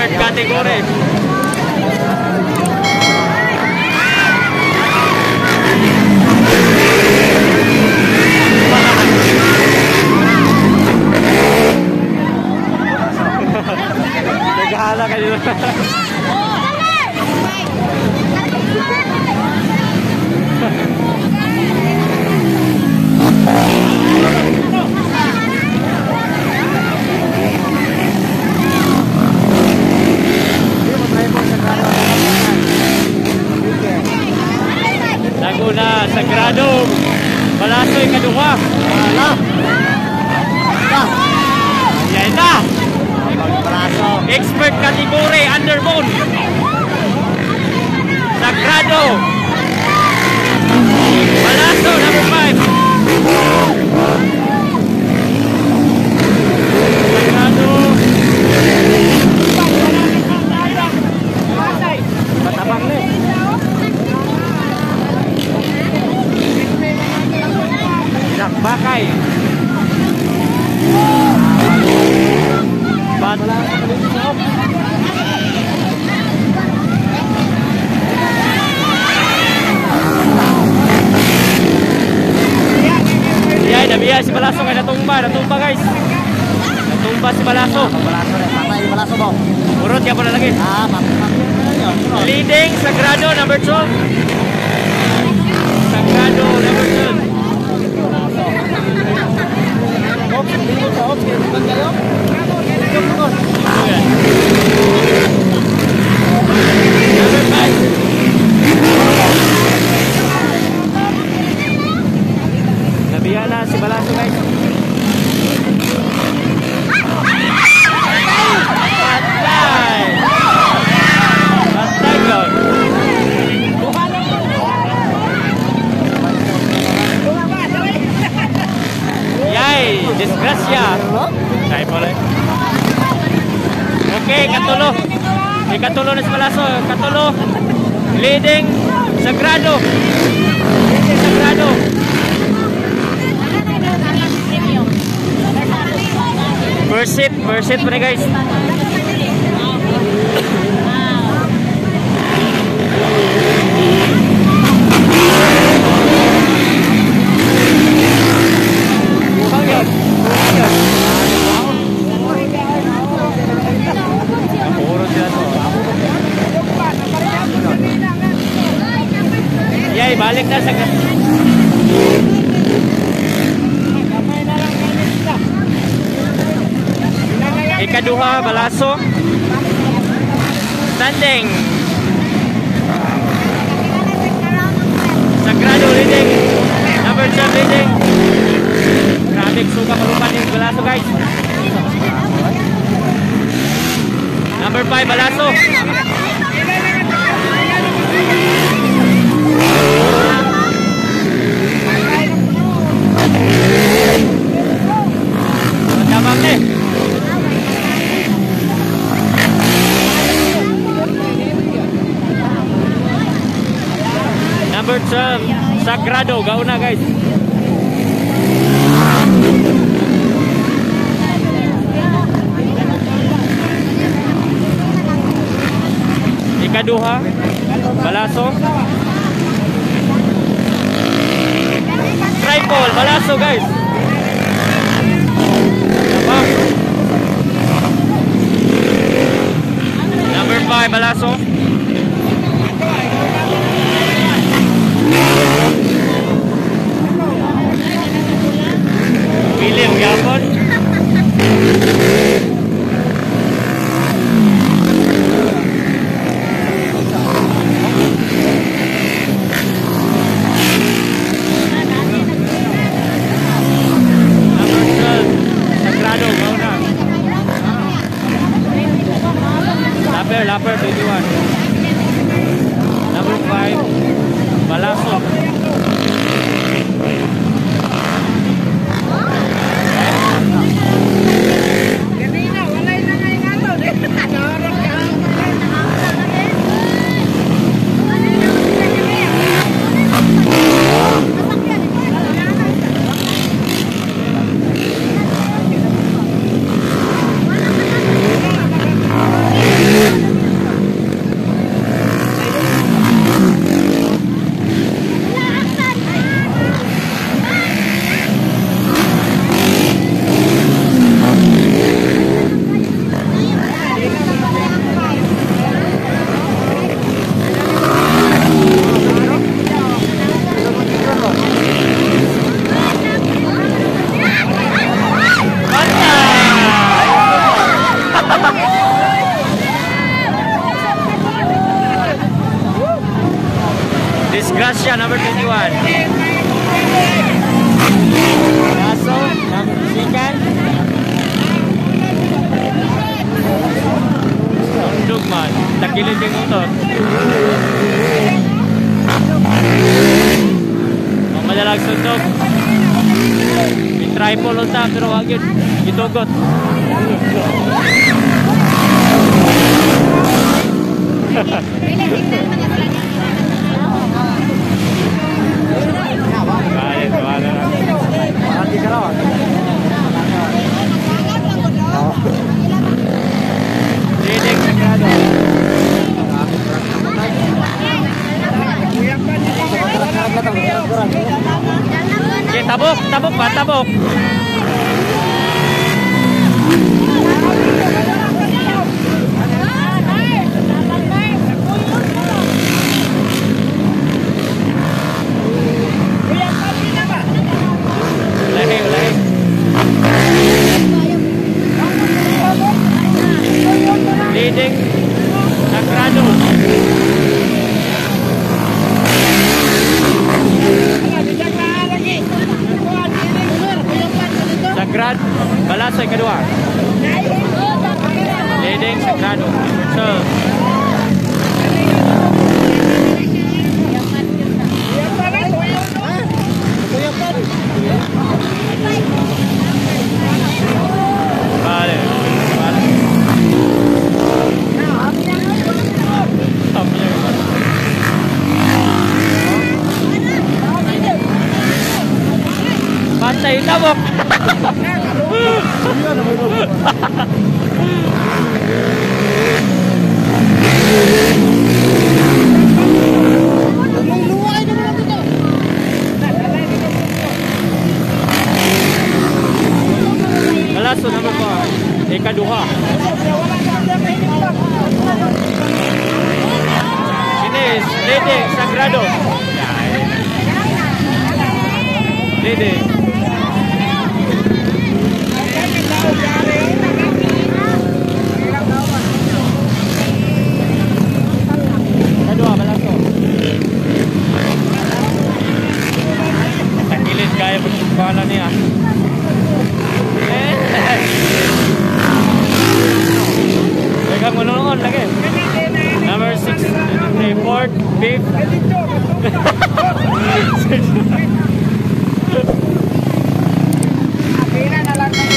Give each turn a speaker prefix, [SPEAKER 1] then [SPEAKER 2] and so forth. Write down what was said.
[SPEAKER 1] Expert category. Naghahala kayo. Laguna, Sagrado, Balasoy, Kaduha.
[SPEAKER 2] Wala. Wala.
[SPEAKER 1] Yan na!
[SPEAKER 2] Braso.
[SPEAKER 1] Expert category, underbone. Sagrado number 5. Sagrado.
[SPEAKER 2] Matabang na eh.
[SPEAKER 1] Bakay. Bat Nabiya si Balaso kay natumba, natumba guys. Natumba si Balaso.
[SPEAKER 2] Braso rin. Patay braso mo.
[SPEAKER 1] Urot ka po na lagi.
[SPEAKER 2] Ah. Patay.
[SPEAKER 1] Leading Sagrado number 12. Na si Balaso guys. Disgrasya! Okay, katulo. Katulo na. Katulo. Leading Sagrado. Leading Sagrado. First hit. First pa na guys. Ikaduha, Balaso. Standing. Sagrado leading. Number 12 leading. Grabe, suka malupan yung Balaso guys. Number 5, Balaso. 12, Sagrado. Gauna guys. Ikaduha, Balaso. Tripod, Balaso guys. Number 5, Balaso. लिए व्यापक Disgrasya number 21. Kaso, nagsikan. Tundog man. Takilid yung motor. Ang madalag sundog. May pero wag yun. Gitugot. Kaya, 1 Thank you. Mercado, sir. Vale, vale. También. Pantai tabok. Lede, sagrado. Lede. Akhirnya nalang ng